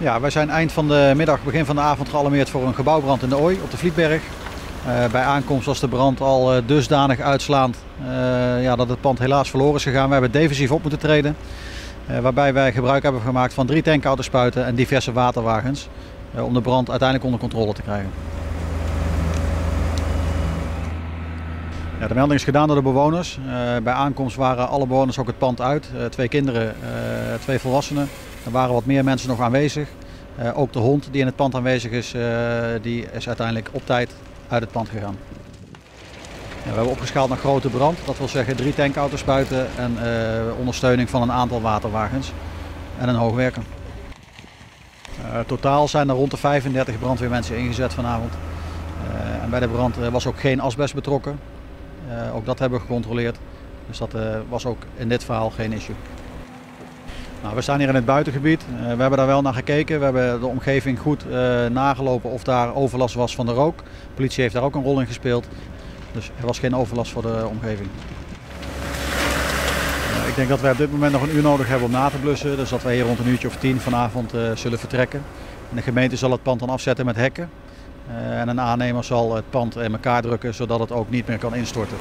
Ja, wij zijn eind van de middag, begin van de avond gealarmeerd voor een gebouwbrand in de Ooi op de Vlietberg. Uh, bij aankomst was de brand al uh, dusdanig uitslaand uh, ja, dat het pand helaas verloren is gegaan. We hebben defensief op moeten treden. waarbij wij gebruik hebben gemaakt van drie tankauto's en diverse waterwagens. om de brand uiteindelijk onder controle te krijgen. Ja, de melding is gedaan door de bewoners. bij aankomst waren alle bewoners ook het pand uit. twee kinderen, twee volwassenen. Er waren wat meer mensen nog aanwezig. Uh, ook de hond die in het pand aanwezig is, uh, die is uiteindelijk op tijd uit het pand gegaan. Ja, we hebben opgeschaald naar grote brand. Dat wil zeggen drie tankauto's buiten en uh, ondersteuning van een aantal waterwagens en een hoogwerker. totaal zijn er rond de 35 brandweermensen ingezet vanavond. en bij de brand was ook geen asbest betrokken. ook dat hebben we gecontroleerd. Dus dat was ook in dit verhaal geen issue. Nou, we staan hier in het buitengebied. Uh, we hebben daar wel naar gekeken. We hebben de omgeving goed uh, nagelopen of daar overlast was van de rook. De politie heeft daar ook een rol in gespeeld. Dus er was geen overlast voor de omgeving. Uh, ik denk dat wij op dit moment nog een uur nodig hebben om na te blussen. Dus dat wij hier rond een uurtje of tien vanavond zullen vertrekken. En de gemeente zal het pand dan afzetten met hekken. en een aannemer zal het pand in elkaar drukken zodat het ook niet meer kan instorten.